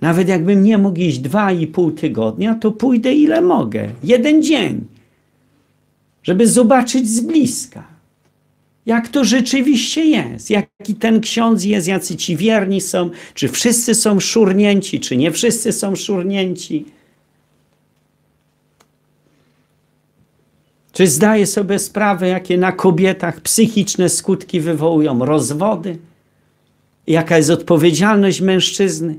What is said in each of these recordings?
Nawet jakbym nie mógł iść dwa i pół tygodnia, to pójdę ile mogę. Jeden dzień. Żeby zobaczyć z bliska. Jak to rzeczywiście jest. Jaki ten ksiądz jest, jacy ci wierni są. Czy wszyscy są szurnięci, czy nie wszyscy są szurnięci. Czy zdaje sobie sprawę, jakie na kobietach psychiczne skutki wywołują rozwody? Jaka jest odpowiedzialność mężczyzny?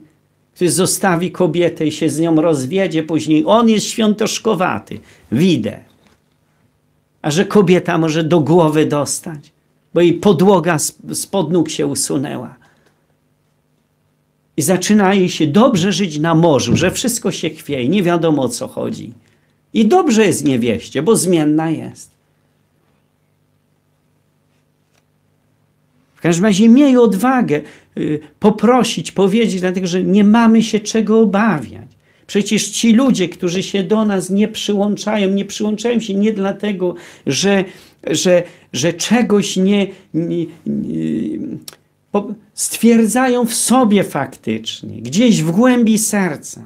Zostawi kobietę i się z nią rozwiedzie, później on jest świątoszkowaty, widzę. A że kobieta może do głowy dostać, bo jej podłoga spod nóg się usunęła. I zaczyna jej się dobrze żyć na morzu, że wszystko się chwieje, nie wiadomo o co chodzi. I dobrze jest niewieście, bo zmienna jest. W każdym razie miej odwagę y, poprosić, powiedzieć, dlatego że nie mamy się czego obawiać. Przecież ci ludzie, którzy się do nas nie przyłączają, nie przyłączają się nie dlatego, że, że, że czegoś nie, nie, nie stwierdzają w sobie faktycznie, gdzieś w głębi serca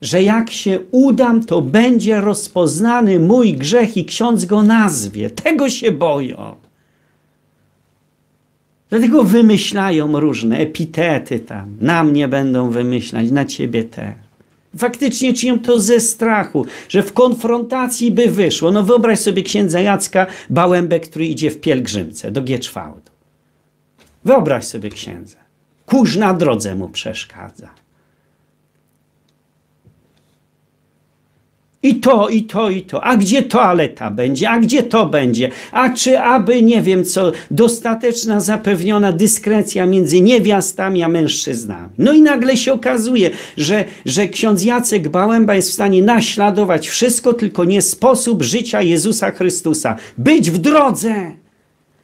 że jak się udam, to będzie rozpoznany mój grzech i ksiądz go nazwie. Tego się boją. Dlatego wymyślają różne epitety tam. Na mnie będą wymyślać, na ciebie te. Faktycznie czynią to ze strachu, że w konfrontacji by wyszło. No wyobraź sobie księdza Jacka Bałębę, który idzie w pielgrzymce do Gieczwałdu. Wyobraź sobie księdza. Kurz na drodze mu przeszkadza. I to, i to, i to. A gdzie toaleta będzie? A gdzie to będzie? A czy aby, nie wiem co, dostateczna zapewniona dyskrecja między niewiastami a mężczyznami? No i nagle się okazuje, że, że ksiądz Jacek Bałęba jest w stanie naśladować wszystko, tylko nie sposób życia Jezusa Chrystusa. Być w drodze.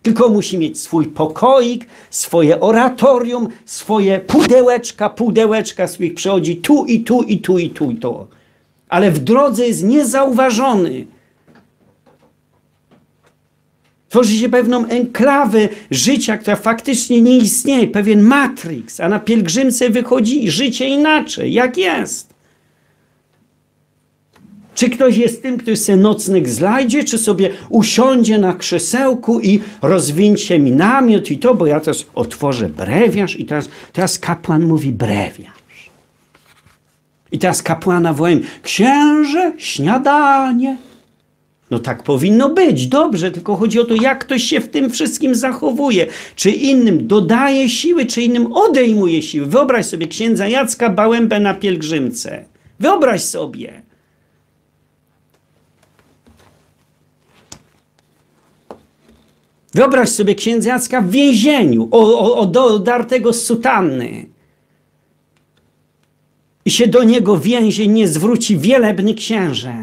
Tylko musi mieć swój pokoik, swoje oratorium, swoje pudełeczka, pudełeczka swoich przychodzi tu i tu i tu i tu i tu ale w drodze jest niezauważony. Tworzy się pewną enklawę życia, która faktycznie nie istnieje, pewien matrix, a na pielgrzymce wychodzi życie inaczej, jak jest. Czy ktoś jest tym, który sobie nocnych zlajdzie, czy sobie usiądzie na krzesełku i rozwincie mi namiot i to, bo ja teraz otworzę brewiarz i teraz, teraz kapłan mówi brewiarz. I teraz kapłana wołają, księże, śniadanie. No tak powinno być, dobrze, tylko chodzi o to, jak ktoś się w tym wszystkim zachowuje. Czy innym dodaje siły, czy innym odejmuje siły. Wyobraź sobie księdza Jacka Bałębę na pielgrzymce. Wyobraź sobie. Wyobraź sobie księdza Jacka w więzieniu, odartego z sutanny i się do niego więzień nie zwróci wielebny księże.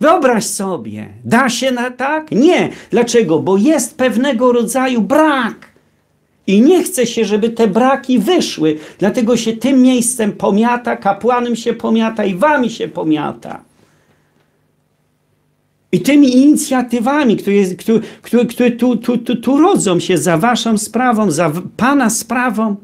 Wyobraź sobie, da się na tak? Nie. Dlaczego? Bo jest pewnego rodzaju brak. I nie chce się, żeby te braki wyszły. Dlatego się tym miejscem pomiata, kapłanem się pomiata i wami się pomiata. I tymi inicjatywami, które, które, które tu, tu, tu, tu rodzą się za waszą sprawą, za pana sprawą,